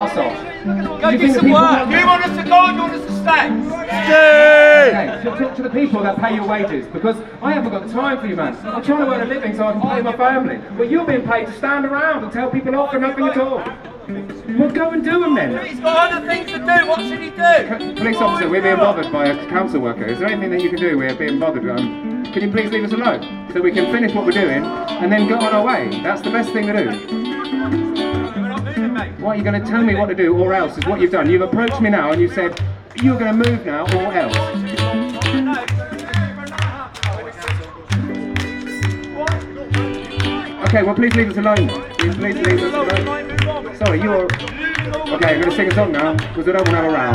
Go You do some work. You want us to go you want us to stay? Okay, so talk to the people that pay your wages because I haven't got the time for you, man. I'm trying to earn a living so I can pay my family. But you're being paid to stand around and tell people off for nothing at all. Well, go and do them then. He's got other things to do. What should he do? Police officer, we're being bothered by a council worker. Is there anything that you can do? We're being bothered. Um, can you please leave us alone so we can finish what we're doing and then go on our way? That's the best thing to do. What you're going to tell me what to do or else is what you've done. You've approached me now and you said you're going to move now or else. Okay, well please leave us alone. Please, please leave us alone. Sorry, you're. Okay, I'm going to sing a song now because I don't want to have a row.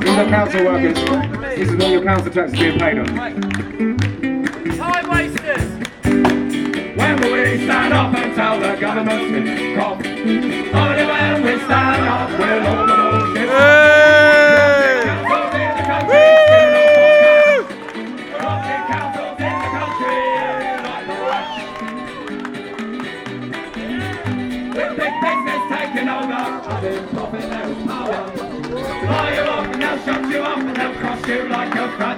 These are council workers. This is what your council tax is being paid on. Stand up and tell the government to cough? Only when we stand up will all the bullshit With big business taking over, other profit there's power. Lie you up and they'll shut you up and they'll crush you like a fragile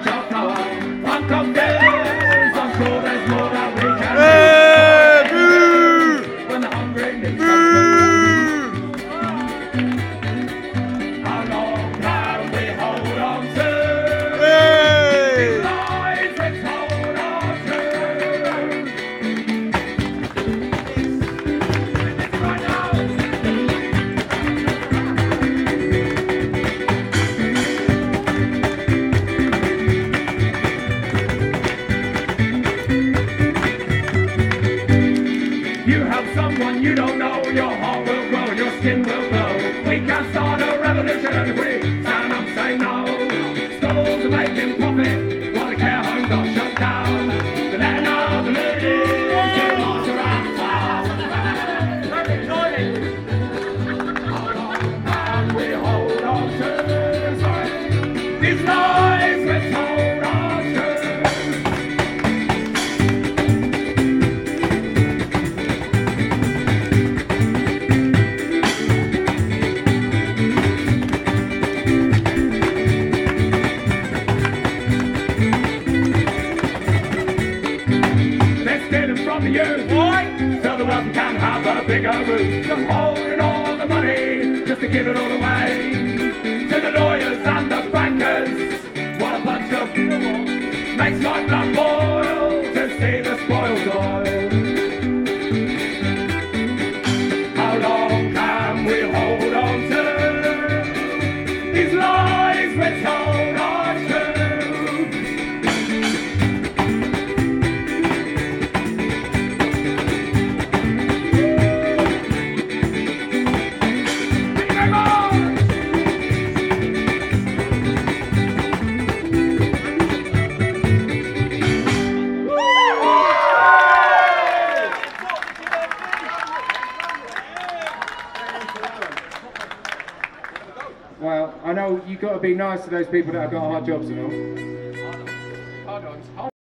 you don't know, your heart will grow, your skin will glow. We can start a revolution and we stand up, say no. Schools are making profit while the care homes are shut down. The land of the ladies, they march around town. How long can we hold on to? Sorry. Lies The youth. Why? So the wealthy can have a bigger roof. Just holding all the money, just to give it all away. To the lawyers and the bankers. What a bunch of makes my blood boil to see the spoils oil. How long can we hold on to these lies which Well, I know you've got to be nice to those people that have got hard jobs and all. Hard ons. Hard ons.